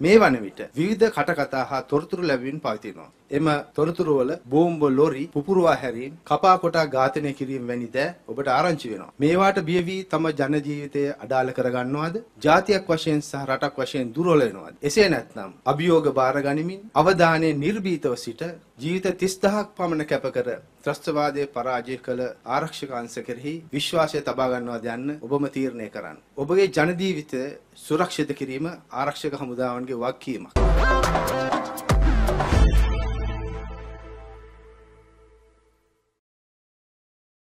මේ වන විට විවිධ කටකතා හා තොරතුරු ලැබෙමින් පවතිනවා. එම තොරතුරු වල බෝම්බ ලොරි පුපුරවා හැරීම්, කපා කොටා ඝාතනය කිරීම වැනි දෑ ඔබට ආරංචි වෙනවා. මේවාට බිය වී තම ජන ජීවිතය අඩාල කරගන්නවද? ජාතියක් වශයෙන් සහ රටක් වශයෙන් දුර්වල වෙනවද? එසේ නැත්නම් අභියෝග බාර ගනිමින් අවධානයේ නිර්භීතව සිට ජීවිත 30000ක් පමණ කැප කර ත්‍රස්තවාදයේ පරාජය කළ ආරක්ෂක අංශ කෙරෙහි විශ්වාසය තබා ගන්නවාද යන්න ඔබම තීරණය කරන්න. ඔබගේ ජන ජීවිතය සුරක්ෂිත කිරීම ආරක්ෂක හමුදාවන්ගේ sangue o Akima.